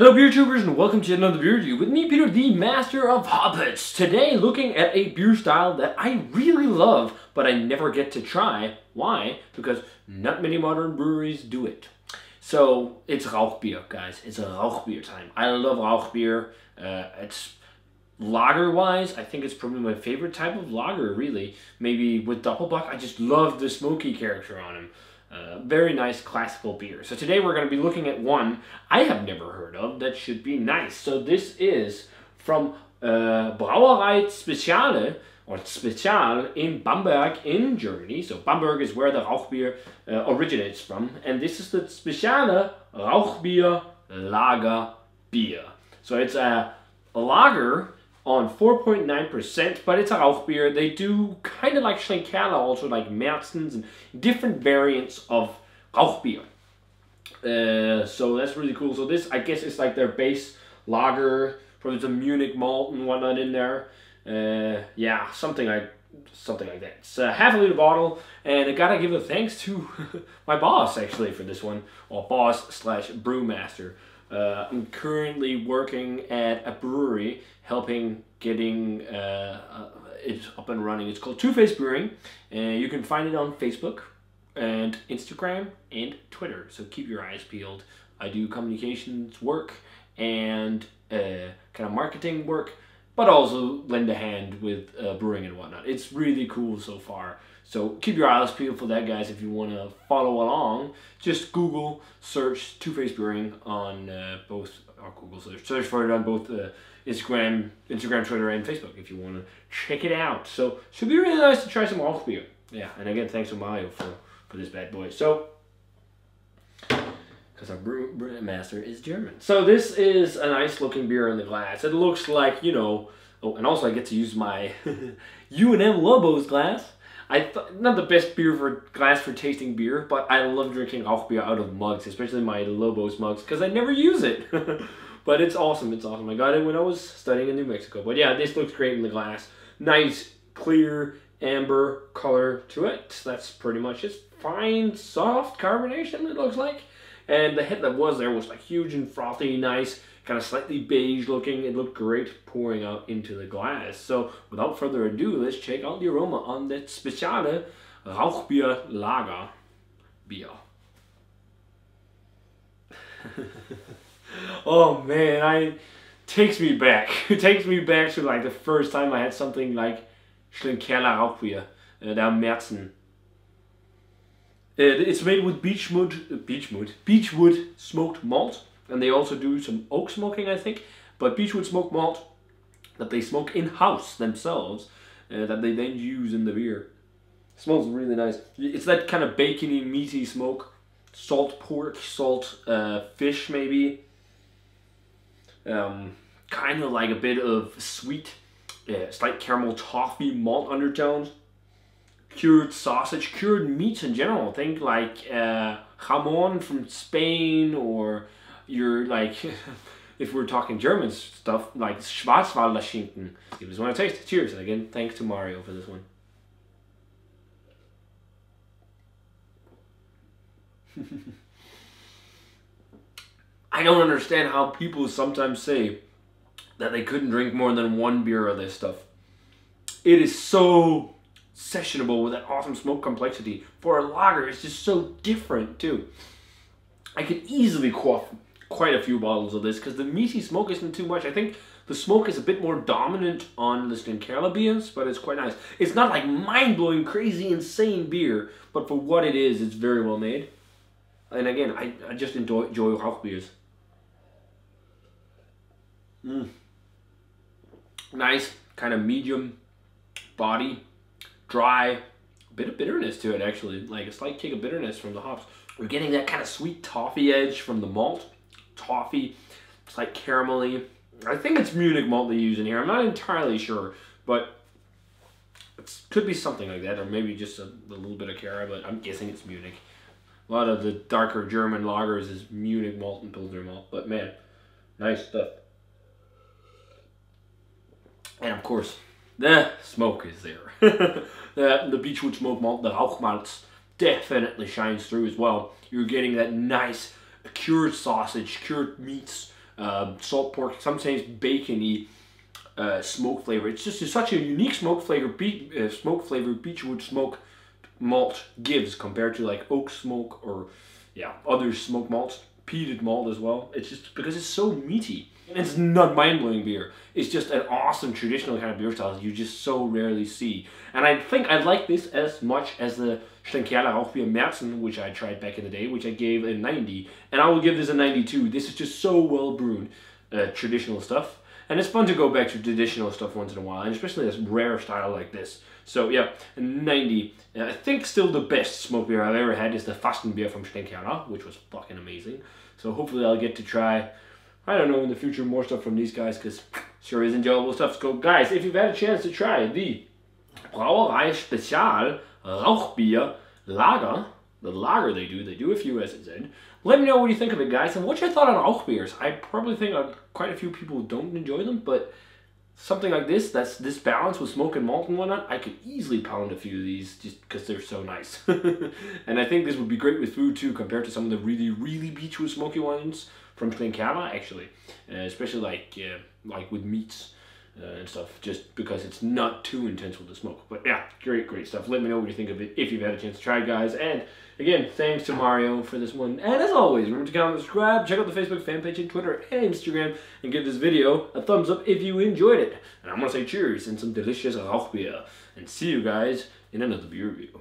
Hello beer tubers and welcome to another beer review with me Peter the Master of Hoppets. Today looking at a beer style that I really love but I never get to try. Why? Because not many modern breweries do it. So it's Rauchbier guys. It's a Rauchbier time. I love Rauchbier. Uh, it's lager wise I think it's probably my favorite type of lager really. Maybe with Doppelbock I just love the smoky character on him. Uh, very nice classical beer. So today we're going to be looking at one I have never heard of that should be nice. So this is from uh, Brauerei Speziale or Spezial in Bamberg in Germany. So Bamberg is where the Rauchbier uh, originates from. And this is the Speziale Rauchbier Lager Beer. So it's a lager on 4.9%, but it's a Rauchbier. They do kind of like Schlenkerla, also like Märzens and different variants of Rauchbier. Uh, so that's really cool. So this, I guess, is like their base lager. Probably some Munich malt and whatnot in there. Uh, yeah, something like something like that. It's a half a liter bottle, and I gotta give a thanks to my boss actually for this one, or boss slash brewmaster. Uh, I'm currently working at a brewery, helping getting uh, uh, it up and running. It's called Two Face Brewing, and you can find it on Facebook and Instagram and Twitter. So keep your eyes peeled. I do communications work and uh, kind of marketing work, but also lend a hand with uh, brewing and whatnot. It's really cool so far. So keep your eyes peeled for that, guys. If you want to follow along, just Google search Two Face Brewing on uh, both or Google search search for it on both uh, Instagram, Instagram, Twitter, and Facebook if you want to check it out. So should be really nice to try some off beer. Yeah, and again, thanks to Mario for for this bad boy. So because our brew, brew master is German. So this is a nice looking beer in the glass. It looks like you know. Oh, and also I get to use my UNM Lobos glass. I th- not the best beer for glass for tasting beer, but I love drinking Rauchbier out of mugs, especially my Lobos mugs, because I never use it. but it's awesome. It's awesome. I got it when I was studying in New Mexico. But yeah, this looks great in the glass. Nice, clear, amber color to it. That's pretty much it. Fine, soft carbonation. It looks like. And the head that was there was like huge and frothy, nice kind of slightly beige looking. It looked great pouring out into the glass. So without further ado, let's check out the aroma on that Speziale Rauchbier Lager beer. oh man, I takes me back. It takes me back to like the first time I had something like Schlenkerla Rauchbier, uh, der Märzen. Uh, it's made with beechwood, uh, beechwood, beechwood smoked malt and they also do some oak smoking, I think. But Beechwood smoke malt that they smoke in house themselves, uh, that they then use in the beer. Smells really nice. It's that kind of bacony, meaty smoke. Salt pork, salt uh, fish, maybe. Um, kind of like a bit of sweet, uh, slight caramel toffee malt undertones. Cured sausage, cured meats in general. Think like uh, jamon from Spain or you're like, if we're talking German stuff, like Schwarzwälder Schinken. Give this one a taste. Cheers. And again, thanks to Mario for this one. I don't understand how people sometimes say that they couldn't drink more than one beer of this stuff. It is so sessionable with that awesome smoke complexity. For a lager, it's just so different too. I could easily quaff quite a few bottles of this because the meaty smoke isn't too much. I think the smoke is a bit more dominant on the Schlenkerla beers, but it's quite nice. It's not like mind-blowing, crazy, insane beer, but for what it is, it's very well made. And again, I, I just enjoy, enjoy Rauch beers. Mm. Nice, kind of medium body, dry, a bit of bitterness to it actually, like a slight kick of bitterness from the hops. We're getting that kind of sweet toffee edge from the malt toffee. It's like caramelly. I think it's Munich malt they use in here. I'm not entirely sure, but it could be something like that, or maybe just a, a, little bit of Cara, but I'm guessing it's Munich. A lot of the darker German lagers is Munich malt and Pilsner malt, but man, nice stuff. And of course, the smoke is there. the, the Beechwood smoke malt, the Rauchmalz, definitely shines through as well. You're getting that nice cured sausage, cured meats, uh, salt pork, sometimes bacony uh, smoke flavor. It's just it's such a unique smoke flavor, beet, uh, smoke flavor beechwood smoke malt gives compared to like oak smoke or yeah other smoke malts, peated malt as well. It's just because it's so meaty. And it's not mind-blowing beer. It's just an awesome traditional kind of beer style you just so rarely see. And I think I like this as much as the Schlenkerla Rauchbier Märzen, which I tried back in the day, which I gave a 90. And I will give this a 92. This is just so well brewed, uh, traditional stuff. And it's fun to go back to traditional stuff once in a while, and especially this rare style like this. So yeah, 90. Uh, I think still the best smoke beer I've ever had is the Fastenbier from Schlenkerla, which was fucking amazing. So hopefully I'll get to try I don't know in the future more stuff from these guys because sure is enjoyable stuff. So guys, if you've had a chance to try the Brauerei Spezial Rauchbier Lager, the lager they do, they do a few said. Let me know what you think of it, guys, and what's your thought on Rauch beers. I probably think uh, quite a few people don't enjoy them, but something like this, that's this balance with smoke and malt and whatnot, I could easily pound a few of these just because they're so nice. and I think this would be great with food too, compared to some of the really, really beechwood smoky ones from Schlenkerla actually, uh, especially like uh, like with meats uh, and stuff, just because it's not too intense with the smoke. But yeah, great, great stuff. Let me know what you think of it if you've had a chance to try it, guys. And again, thanks to Mario for this one. And as always, remember to comment, subscribe, check out the Facebook fan page and Twitter and Instagram, and give this video a thumbs up if you enjoyed it. And I'm gonna say cheers and some delicious Rauchbier. And see you guys in another beer review.